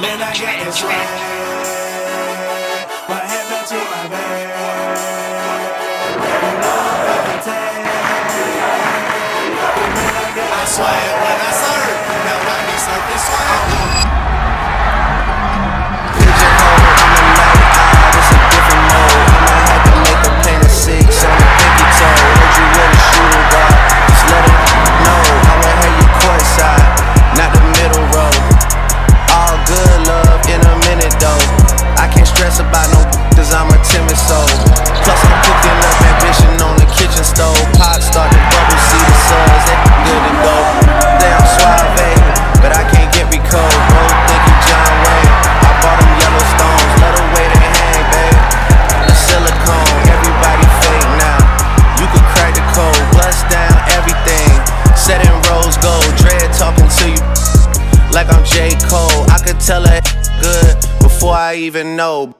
Man, I get it right. What happened to my bed? I swear when I J. Cole. I could tell her good before I even know.